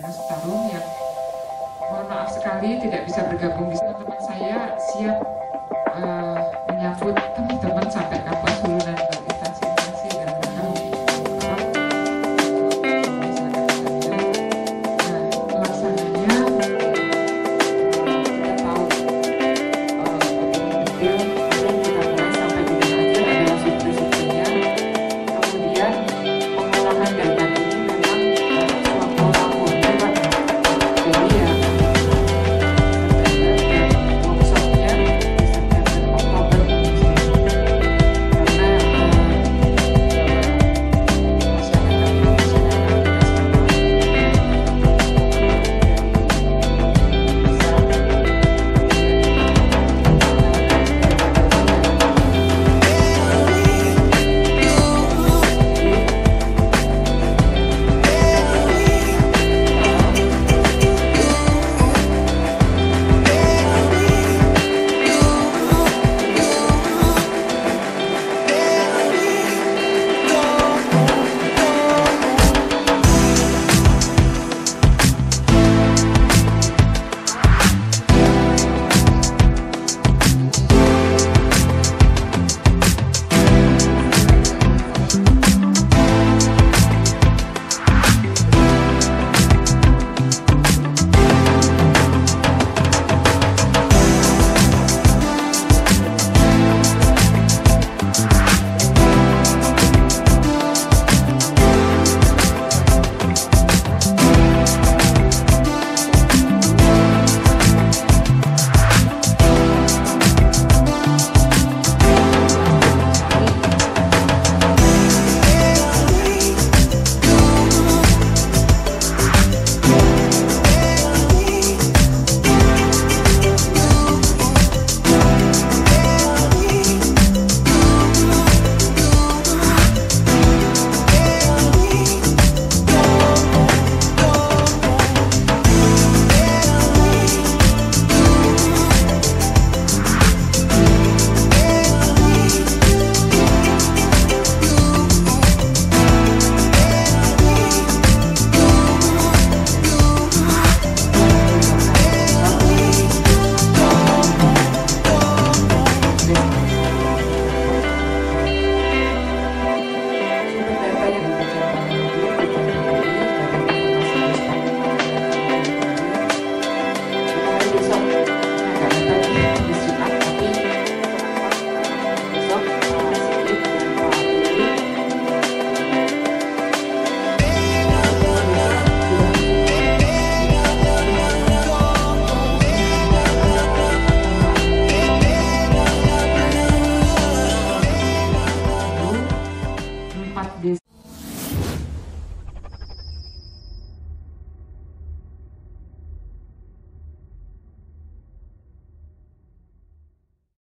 Masuk Tarung yang mohon maaf sekali tidak bisa bergabung di sini. Teman saya siap uh, menyambut teman-teman sampai kampus Hulu nanti. des